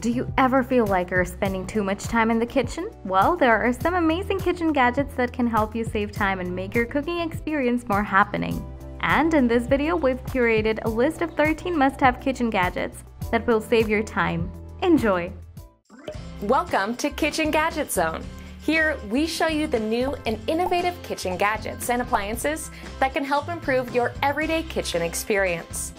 Do you ever feel like you're spending too much time in the kitchen? Well, there are some amazing kitchen gadgets that can help you save time and make your cooking experience more happening. And in this video, we've curated a list of 13 must-have kitchen gadgets that will save your time. Enjoy! Welcome to Kitchen Gadget Zone. Here, we show you the new and innovative kitchen gadgets and appliances that can help improve your everyday kitchen experience.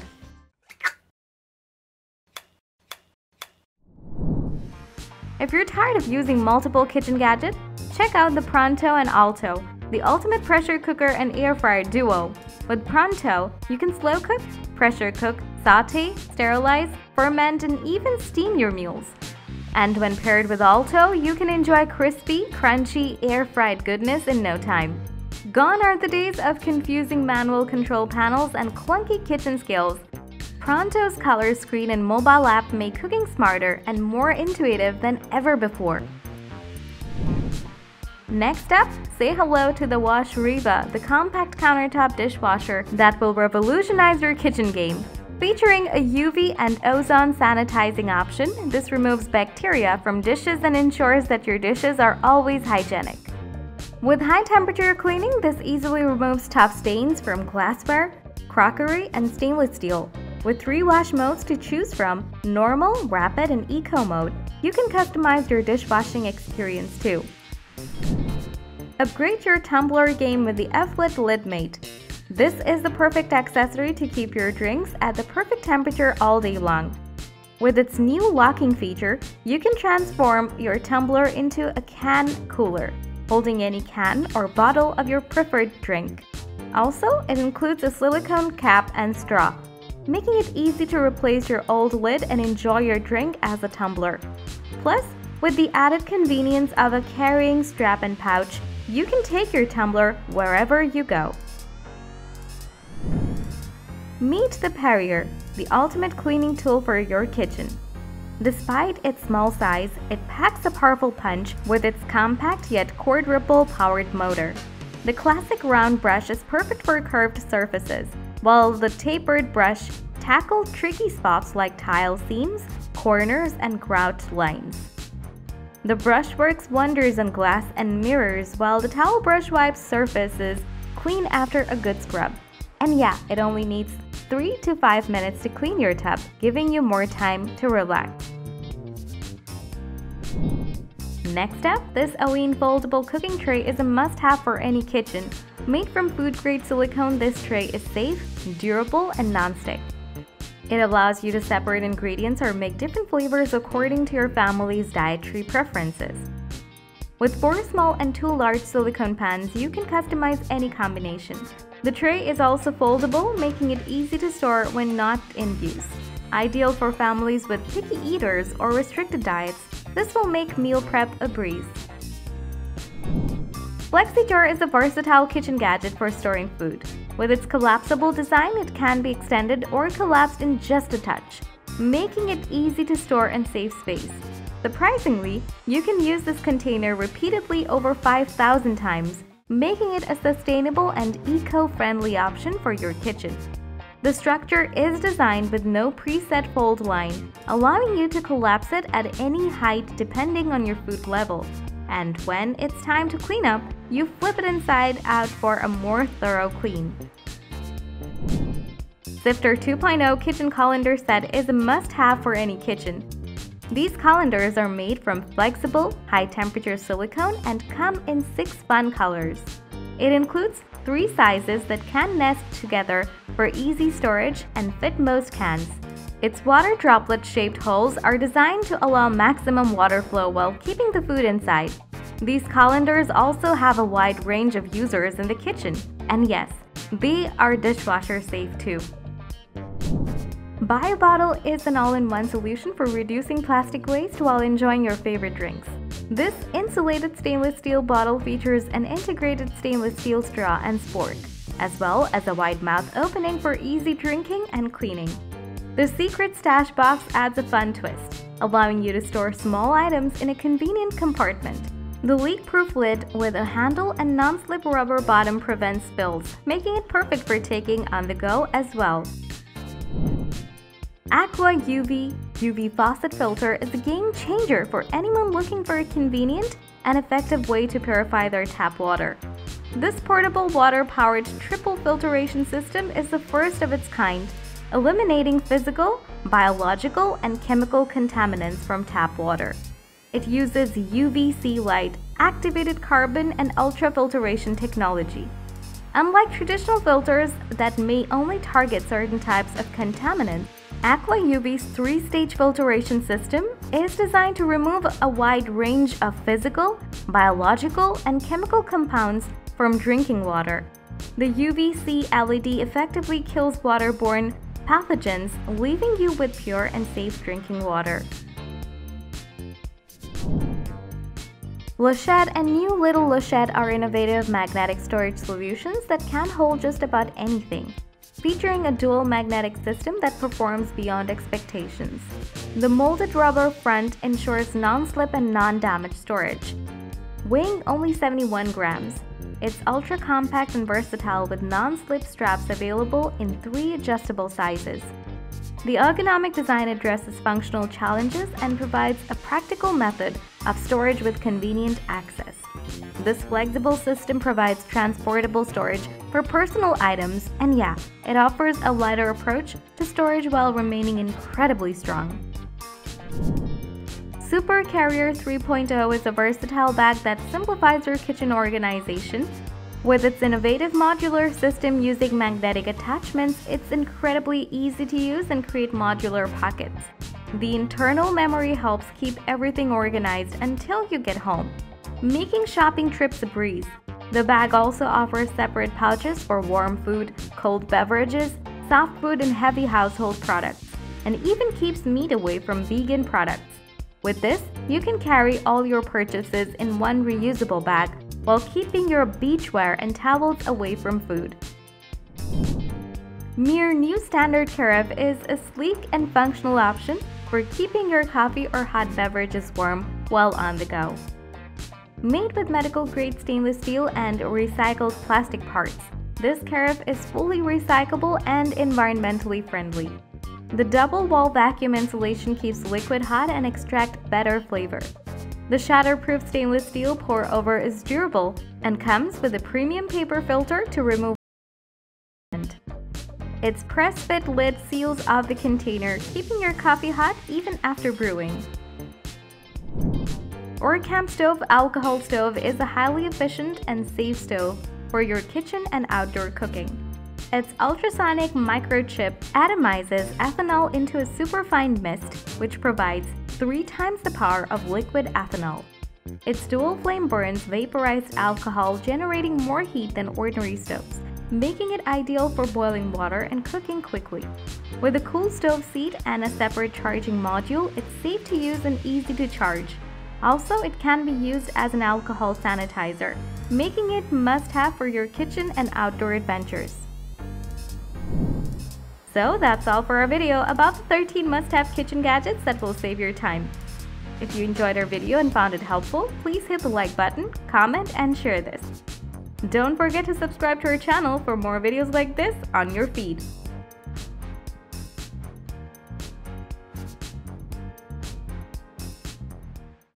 If you're tired of using multiple kitchen gadgets, check out the Pronto and Alto, the ultimate pressure cooker and air fryer duo. With Pronto, you can slow cook, pressure cook, saute, sterilize, ferment, and even steam your meals. And when paired with Alto, you can enjoy crispy, crunchy, air-fried goodness in no time. Gone are the days of confusing manual control panels and clunky kitchen skills. Pronto's color screen and mobile app make cooking smarter and more intuitive than ever before. Next up, say hello to the Washriva, the compact countertop dishwasher that will revolutionize your kitchen game. Featuring a UV and ozone sanitizing option, this removes bacteria from dishes and ensures that your dishes are always hygienic. With high temperature cleaning, this easily removes tough stains from glassware, crockery, and stainless steel. With three wash modes to choose from normal, rapid, and eco mode you can customize your dishwashing experience too. Upgrade your tumbler game with the FLET Lidmate. This is the perfect accessory to keep your drinks at the perfect temperature all day long. With its new locking feature, you can transform your tumbler into a can cooler, holding any can or bottle of your preferred drink. Also, it includes a silicone cap and straw, making it easy to replace your old lid and enjoy your drink as a tumbler. Plus, with the added convenience of a carrying strap and pouch, you can take your tumbler wherever you go. Meet the PARRIOR, the ultimate cleaning tool for your kitchen. Despite its small size, it packs a powerful punch with its compact yet cord ripple powered motor. The classic round brush is perfect for curved surfaces, while the tapered brush tackles tricky spots like tile seams, corners, and grout lines. The brush works wonders on glass and mirrors, while the towel brush wipes surfaces clean after a good scrub. And yeah, it only needs 3 to 5 minutes to clean your tub, giving you more time to relax. Next up, this OEEN foldable cooking tray is a must-have for any kitchen. Made from food-grade silicone, this tray is safe, durable, and non-stick. It allows you to separate ingredients or make different flavors according to your family's dietary preferences. With four small and two large silicone pans, you can customize any combination. The tray is also foldable, making it easy to store when not in use. Ideal for families with picky eaters or restricted diets, this will make meal prep a breeze. FlexiJar is a versatile kitchen gadget for storing food. With its collapsible design, it can be extended or collapsed in just a touch, making it easy to store and save space. Surprisingly, you can use this container repeatedly over 5,000 times, making it a sustainable and eco-friendly option for your kitchen. The structure is designed with no preset fold line, allowing you to collapse it at any height depending on your food level. And when it's time to clean up, you flip it inside out for a more thorough clean. SIFTR 2.0 kitchen colander set is a must-have for any kitchen. These colanders are made from flexible, high-temperature silicone and come in six fun colors. It includes three sizes that can nest together for easy storage and fit most cans. Its water droplet-shaped holes are designed to allow maximum water flow while keeping the food inside. These colanders also have a wide range of users in the kitchen. And yes, they are dishwasher safe too. BYO bottle is an all-in-one solution for reducing plastic waste while enjoying your favorite drinks. This insulated stainless steel bottle features an integrated stainless steel straw and spork, as well as a wide mouth opening for easy drinking and cleaning. The secret stash box adds a fun twist, allowing you to store small items in a convenient compartment. The leak-proof lid with a handle and non-slip rubber bottom prevents spills, making it perfect for taking on the go as well. AcquaUV UV faucet filter is a game changer for anyone looking for a convenient and effective way to purify their tap water. This portable water-powered triple filtration system is the first of its kind, eliminating physical, biological, and chemical contaminants from tap water. It uses UVC light, activated carbon, and ultrafiltration technology. Unlike traditional filters that may only target certain types of contaminants, AcquaUV's three-stage filtration system is designed to remove a wide range of physical, biological, and chemical compounds from drinking water. The UVC LED effectively kills waterborne pathogens, leaving you with pure and safe drinking water. Lochett and new Little Lochett are innovative magnetic storage solutions that can hold just about anything featuring a dual magnetic system that performs beyond expectations. The molded rubber front ensures non-slip and non-damage storage. Weighing only 71 grams, it's ultra compact and versatile with non-slip straps available in three adjustable sizes. The ergonomic design addresses functional challenges and provides a practical method of storage with convenient access. This flexible system provides transportable storage for personal items, and yeah, it offers a lighter approach to storage while remaining incredibly strong. SuperCarrier 3.0 is a versatile bag that simplifies your kitchen organization. With its innovative modular system using magnetic attachments, it's incredibly easy to use and create modular pockets. The internal memory helps keep everything organized until you get home making shopping trips a breeze. The bag also offers separate pouches for warm food, cold beverages, soft food, and heavy household products, and even keeps meat away from vegan products. With this, you can carry all your purchases in one reusable bag while keeping your beachwear and towels away from food. MiiR New Standard Carafe is a sleek and functional option for keeping your coffee or hot beverages warm while on the go made with medical grade stainless steel and recycled plastic parts. This carafe is fully recyclable and environmentally friendly. The double wall vacuum insulation keeps liquid hot and extract better flavor. The shatterproof stainless steel pour over is durable and comes with a premium paper filter to remove its press fit lid seals off the container, keeping your coffee hot even after brewing. OrCamp Stove Alcohol Stove is a highly efficient and safe stove for your kitchen and outdoor cooking. Its ultrasonic microchip atomizes ethanol into a superfine mist, which provides three times the power of liquid ethanol. Its dual flame burns vaporized alcohol, generating more heat than ordinary stoves, making it ideal for boiling water and cooking quickly. With a cool stove seat and a separate charging module, it's safe to use and easy to charge. Also, it can be used as an alcohol sanitizer, making it must-have for your kitchen and outdoor adventures. So that's all for our video about the 13 must-have kitchen gadgets that will save your time. If you enjoyed our video and found it helpful, please hit the like button, comment, and share this. Don't forget to subscribe to our channel for more videos like this on your feed.